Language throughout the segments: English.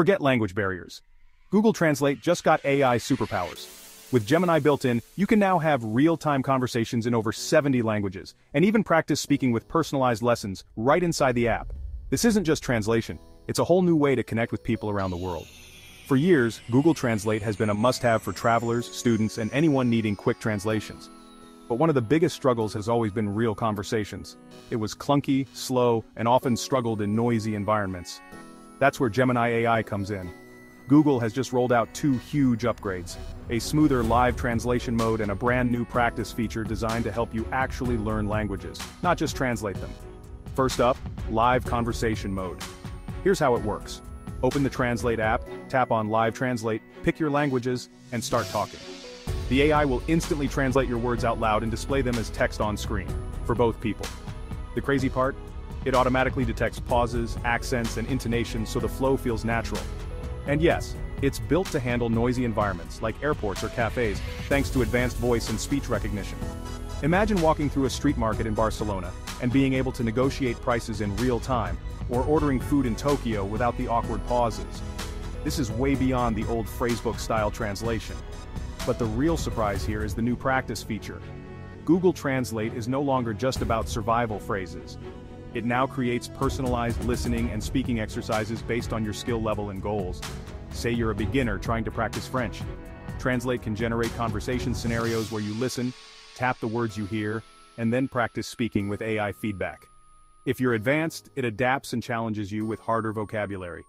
Forget language barriers. Google Translate just got AI superpowers. With Gemini built in, you can now have real-time conversations in over 70 languages, and even practice speaking with personalized lessons right inside the app. This isn't just translation, it's a whole new way to connect with people around the world. For years, Google Translate has been a must-have for travelers, students, and anyone needing quick translations. But one of the biggest struggles has always been real conversations. It was clunky, slow, and often struggled in noisy environments. That's where Gemini AI comes in. Google has just rolled out two huge upgrades, a smoother live translation mode and a brand new practice feature designed to help you actually learn languages, not just translate them. First up, live conversation mode. Here's how it works. Open the Translate app, tap on Live Translate, pick your languages, and start talking. The AI will instantly translate your words out loud and display them as text on screen, for both people. The crazy part? It automatically detects pauses, accents, and intonations so the flow feels natural. And yes, it's built to handle noisy environments like airports or cafes, thanks to advanced voice and speech recognition. Imagine walking through a street market in Barcelona and being able to negotiate prices in real time, or ordering food in Tokyo without the awkward pauses. This is way beyond the old phrasebook-style translation. But the real surprise here is the new practice feature. Google Translate is no longer just about survival phrases. It now creates personalized listening and speaking exercises based on your skill level and goals. Say you're a beginner trying to practice French. Translate can generate conversation scenarios where you listen, tap the words you hear, and then practice speaking with AI feedback. If you're advanced, it adapts and challenges you with harder vocabulary.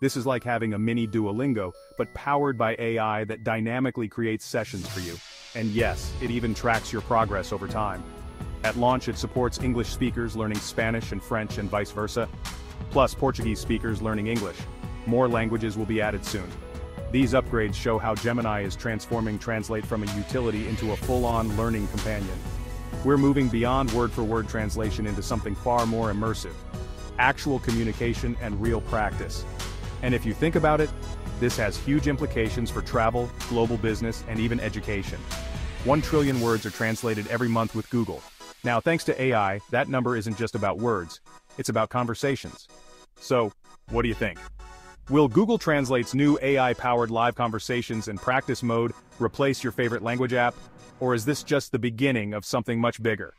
This is like having a mini Duolingo, but powered by AI that dynamically creates sessions for you. And yes, it even tracks your progress over time. At launch it supports English speakers learning Spanish and French and vice versa, plus Portuguese speakers learning English. More languages will be added soon. These upgrades show how Gemini is transforming Translate from a utility into a full-on learning companion. We're moving beyond word-for-word -word translation into something far more immersive. Actual communication and real practice. And if you think about it, this has huge implications for travel, global business, and even education. One trillion words are translated every month with Google. Now, thanks to AI, that number isn't just about words, it's about conversations. So, what do you think? Will Google Translate's new AI-powered live conversations and practice mode replace your favorite language app? Or is this just the beginning of something much bigger?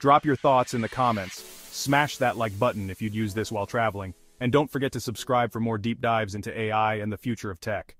Drop your thoughts in the comments, smash that like button if you'd use this while traveling, and don't forget to subscribe for more deep dives into AI and the future of tech.